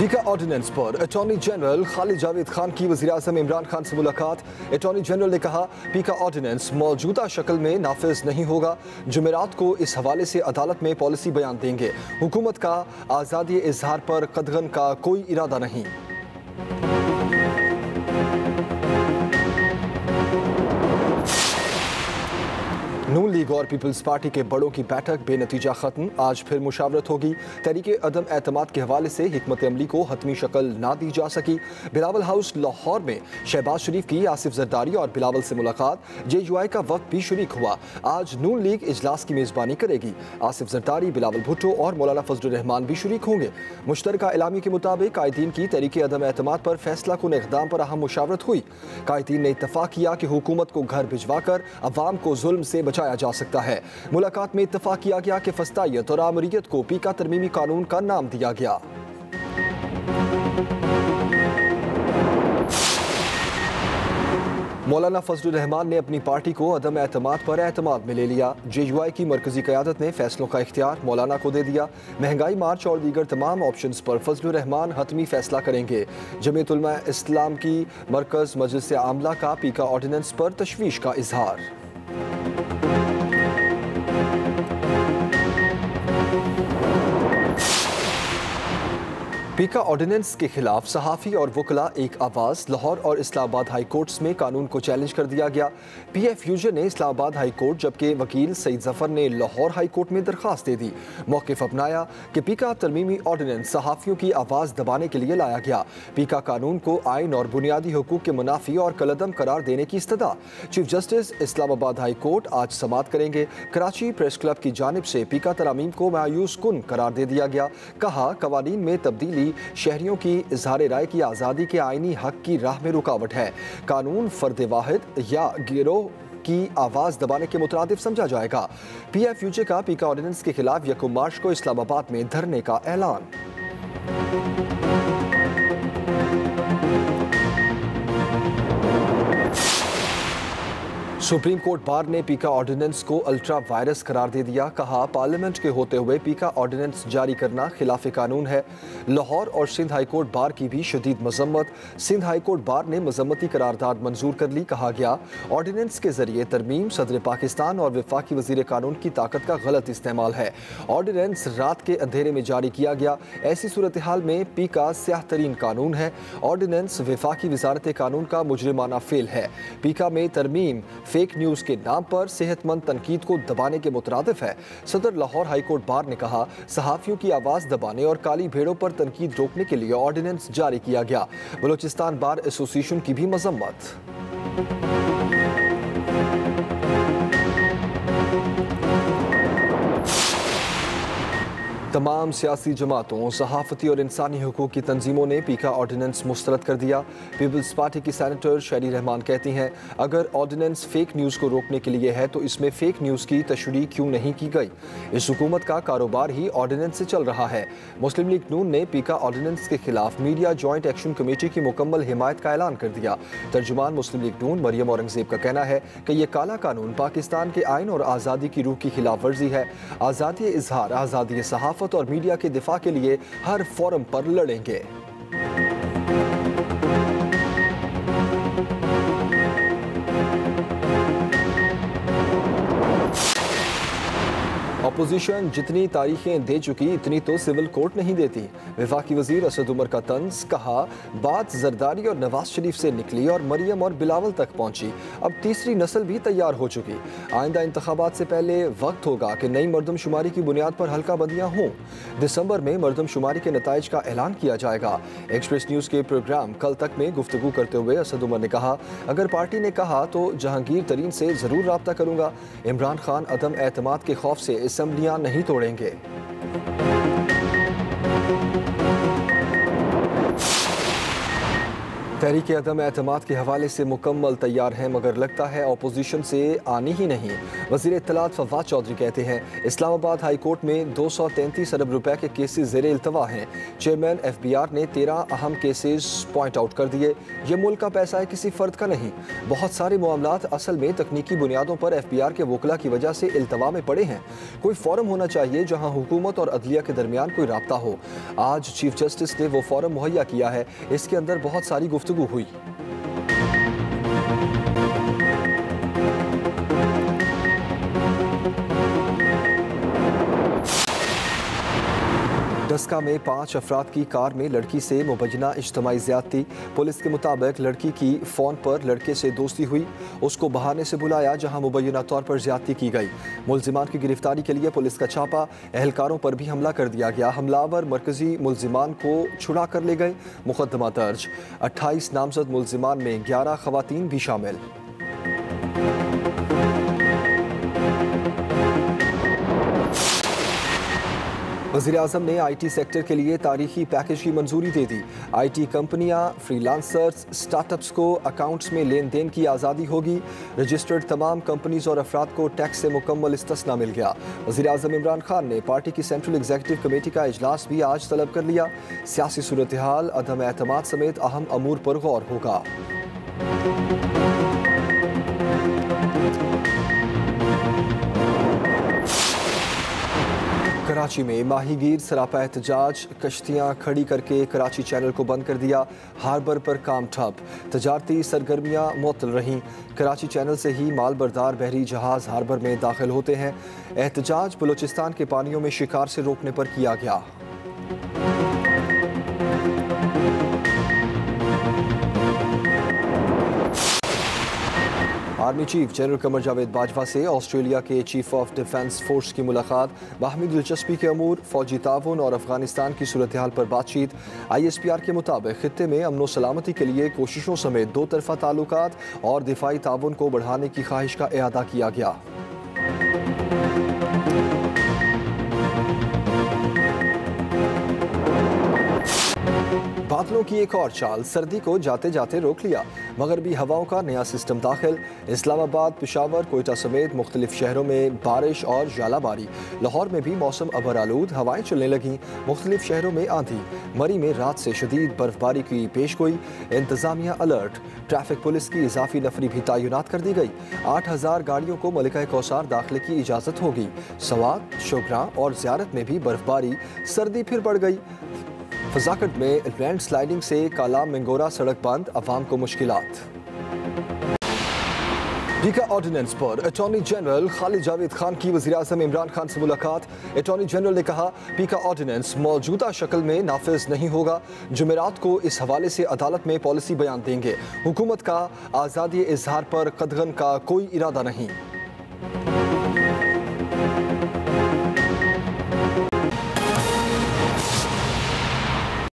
पीका ऑर्डिनेंस पर attorney general Khalid Javed Khan की वजी अजम इमरान खान से मुलाकात अटॉर्नी जनरल ने कहा पीका ऑर्डिनेंस मौजूदा शक्ल में नाफिज नहीं होगा जुमेरात को इस हवाले से अदालत में पॉलिसी बयान देंगे हुकूमत का आज़ादी इजहार पर कदगन का कोई इरादा नहीं नून लीग और पीपल्स पार्टी के बड़ों की बैठक बेनतीजा खत्म। आज फिर मुशावरत होगी। तरीके अदम एतमाद के हवाले से हमत अमली को हतमी शक्ल ना दी जा सकी। बिलावल हाउस लाहौर में शहबाज शरीफ की आसिफ जरदारी और बिलावल से मुलाकात। जे यू आई का वक्त भी शरीक हुआ। आज नून लीग इजलास की मेज़बानी करेगी। आसिफ जरदारी, बिलावल भुट्टो और मौलाना फजलरहमान भी शरीक होंगे। मुश्तर इलामी के मुताबिक कायदीन की तरीके अदम एतमाद पर फैसला कन इकदाम पर अहम मुशावरत हुई। कायदीन ने इतफाक़ किया कि हुकूमत को घर भिजवा कर अवाम को जुल्म से बचा बचाया जा सकता है। मुलाकात में इतफाक किया गया कि फस्तायत और आमरीत को पीका तरमीमी कानून का नाम दिया गया। मौलाना फजल रहमान ने अपनी पार्टी को अदम एतमाद पर एतमाद में ले लिया। जे यू आई की मरकजी क्यादत ने फैसलों का इख्तियार मौलाना को दे दिया। महँगाई मार्च और दीगर तमाम ऑप्शन पर फजल रहमान हतमी फैसला करेंगे। जमीतुलमा इस्लाम की मरकज मजलिस आमला का पीका ऑर्डीनेंस पर तशवीश का इजहार। पीका ऑर्डिनेंस के खिलाफ सहाफ़ी और वकला एक आवाज़ लाहौर और इस्लामाबाद हाई कोर्ट्स में कानून को चैलेंज कर दिया गया। पी एफ़ यूजे ने इस्लामाबाद हाई कोर्ट जबकि वकील सईद ज़फ़र ने लाहौर हाई कोर्ट में दरख्वास्त दे दी। मौकफ अपनाया कि पीका तरमीमी ऑर्डिनेंस सहाफ़ियों की आवाज़ दबाने के लिए लाया गया। पीका कानून को आइन और बुनियादी हकूक के मुनाफी और कलदम करार देने की इस्तः chief justice Islamabad high court आज समात करेंगे। कराची प्रेस क्लब की जानब से पीका तरामीम को मायूस कन करार दे दिया गया। कहा, कवानीन में तब्दीली शहरियों की इजहार राय की आज़ादी के आइनी हक की राह में रुकावट है। कानून फर्द वाहिद या गिरोह की आवाज़ दबाने के मुतरद समझा जाएगा। पी एफ़ यूजे का पीका ऑर्डिनेंस के खिलाफ यकुम मार्च को इस्लामाबाद में धरने का ऐलान। सुप्रीम कोर्ट बार ने पीका ऑर्डिनेंस को अल्ट्रा वायरस करार दे दिया। कहा, पार्लियामेंट के होते हुए पीका ऑर्डिनेंस जारी करना खिलाफ कानून है। लाहौर और सिंध हाई कोर्ट बार की भी शदीद मजम्मत। सिंध हाई कोर्ट बार ने मजम्मती करारदाद मंजूर कर ली, कहा गया। ऑर्डिनेंस के ज़रिए तरमीम, सदर पाकिस्तान और विफाकी वज़ीर कानून की ताकत का गलत इस्तेमाल है। ऑर्डिनेंस रात के अंधेरे में जारी किया गया। ऐसी सूरत हाल में पीका स्याह तरीन कानून है। ऑर्डिनेंस विफाकी वजारत कानून का मुजरमाना फेल है। पीका में तरमीम फेक न्यूज़ के नाम पर सेहतमंद तनकीद को दबाने के मुतरद है। सदर लाहौर हाईकोर्ट बार ने कहा, सहाफ़ियों की आवाज़ दबाने और काली भेड़ों पर तनकीद रोकने के लिए ऑर्डिनेंस जारी किया गया। बलोचिस्तान बार एसोसिएशन की भी मजम्मत। तमाम सियासी जमातों, सहाफ़ती और इंसानी हकूक़ की तंजीमों ने पीका ऑर्डिनेंस मुस्तरद कर दिया। पीपल्स पार्टी की सैनेटर शरी रहमान कहती हैं, अगर ऑर्डिनेंस फ़ेक न्यूज़ को रोकने के लिए है तो इसमें फ़ेक न्यूज़ की तशरी क्यों नहीं की गई? इस हुकूमत का कारोबार ही ऑर्डीनेंस से चल रहा है। मुस्लिम लीग नून ने पीका ऑर्डिनेंस के खिलाफ मीडिया जॉइंट एक्शन कमेटी की मुकम्मल हिमायत का ऐलान कर दिया। तर्जुमान मुस्लिम लीग नून मरियम औरंगज़ेब का कहना है कि यह काला कानून पाकिस्तान के आइन और आज़ादी की रूह की खिलाफ वर्जी है। आज़ादी इजहार, आज़ादी सहाफ़ सहाफ़त और मीडिया के दिफा के लिए हर फोरम पर लड़ेंगे। अपोजिशन जितनी तारीखें दे चुकी, इतनी तो सिविल कोर्ट नहीं देती। विफाकी वज़ीर असद उमर का तंज कहा, बात जरदारी और नवाज़ शरीफ से निकली और मरियम और बिलावल तक पहुँची। अब तीसरी नस्ल भी तैयार हो चुकी। आइंदा इंतबात से पहले वक्त होगा कि नई मरदमशुमारी की बुनियाद पर हल्का बंदियाँ हों। दिसंबर में मरदमशुमारी के नतज का ऐलान किया जाएगा। एक्सप्रेस न्यूज़ के प्रोग्राम कल तक में गुफ्तु करते हुए असद उमर ने कहा, अगर पार्टी ने कहा तो जहांगीर तरीन से ज़रूर रबता करूँगा। इमरान खान अदम एतमाद के खौफ से असम्बलियाँ नहीं तोड़ेंगे। तहरीक अदम अतमाद के हवाले से मुकम्मल तैयार हैं, मगर लगता है अपोजिशन से आनी ही नहीं। वज़ीर इतलात फवाद चौधरी कहते हैं, इस्लामाबाद हाई कोर्ट में दो सौ तैंतीस अरब रुपए के केसेस जेर अल्तवा हैं। चेयरमैन एफ़ बी आर ने तेरह अहम केसेस पॉइंट आउट कर दिए। ये मुल्क का पैसा है, किसी फ़र्द का नहीं। बहुत सारे मामला असल में तकनीकी बुनियादों पर एफ़ बी आर के वकला की वजह से अल्तवा में पड़े हैं। कोई फॉरम होना चाहिए जहाँ हुकूमत और अदलिया के दरमियान कोई रबता हो। आज चीफ जस्टिस ने वो फॉरम मुहैया किया है। इसके अंदर बहुत सारी गुफ्तु हुई। डस्का में पाँच अफराद की कार में लड़की से मुबजना इज्तमाही ज्यादती। पुलिस के मुताबिक लड़की की फ़ोन पर लड़के से दोस्ती हुई। उसको बहाने से बुलाया, जहाँ मुबैना तौर पर ज्यादती की गई। मुलजिमान की गिरफ्तारी के लिए पुलिस का छापा। एहलकारों पर भी हमला कर दिया गया। हमलावर मरकजी मुलजिमान को छुड़ा कर ले गए। मुकदमा दर्ज। अट्ठाईस नामजद मुलजिमान में ग्यारह खवतान भी शामिल। वजी अजम ने आई टी सेक्टर के लिए तारीखी पैकेज की मंजूरी दे दी। आई टी कंपनियाँ फ्रीलांसर्स स्टार्टअप्स को अकाउंट्स में लेन देन की आज़ादी होगी। रजिस्टर्ड तमाम कंपनीज़ और अफराद को टैक्स से मुकम्मल इस्तना मिल गया। वजी अजम इमरान खान ने पार्टी की सेंट्रल एग्जीक्यूटिव कमेटी का अजलास भी आज तलब कर लिया। सियासी सूरत हाल अदम अहतम समेत अहम अमूर पर गौर होगा। कराची में माहीगीर सरापा एहतजाज कश्तियाँ खड़ी करके कराची चैनल को बंद कर दिया, हार्बर पर काम ठप। तजारती सरगर्मियाँ मअतल रहीं। कराची चैनल से ही माल बरदार बहरी जहाज़ हार्बर में दाखिल होते हैं। एहतजाज बलूचिस्तान के पानियों में शिकार से रोकने पर किया गया। Army chief general Qamar Javed Bajwa से ऑस्ट्रेलिया के चीफ ऑफ़ डिफेंस फोर्स की मुलाकात। बाहमी दिलचस्पी के अमूर, फौजी ताउन और अफ़गानिस्तान की सूरत हाल पर बातचीत। आई एस पी आर के मुताबिक खत्े में अमनो सलामती के लिए कोशिशों समेत दो तरफा ताल्लुक और दिफाई ताउन को बढ़ाने की ख्वाहिश का अदा किया गया। बादलों की एक और चाल, सर्दी को जाते जाते रोक लिया मगरबी हवाओं का नया सिस्टम दाखिल। इस्लामाबाद, पिशावर, कोयटा समेत मुख्तलिफ़ शहरों में बारिश और जालाबारी लाहौर में भी मौसम अबर आलूद हवाएँ चलने लगीं, मुख्तलिफ़ शहरों में आंधी। मरी में रात से शदीद बर्फबारी की पेश गोई इंतजामिया अलर्ट। ट्रैफ़िक पुलिस की इजाफी नफरी भी तैनात कर दी गई। आठ हज़ार गाड़ियों को मलिका कौसार दाखिले की इजाज़त होगी। सवात शोगरा और ज्यारत में भी बर्फबारी, सर्दी फिर बढ़ गई। फजाकट में लैंड स्लाइडिंग से काला मंगोरा सड़क बंद अवाम को मुश्किल पीका ऑर्डिनेंस पर अटॉर्नी जनरल खालिद जावेद खान की वजी अजम इमरान खान से मुलाकात। अटॉर्नी जनरल ने कहा पीका ऑर्डिनेंस मौजूदा शक्ल में नाफिज नहीं होगा। जुमेरात को इस हवाले से अदालत में पॉलिसी बयान देंगे। हुकूमत का आज़ादी इजहार पर कदगन का कोई इरादा नहीं।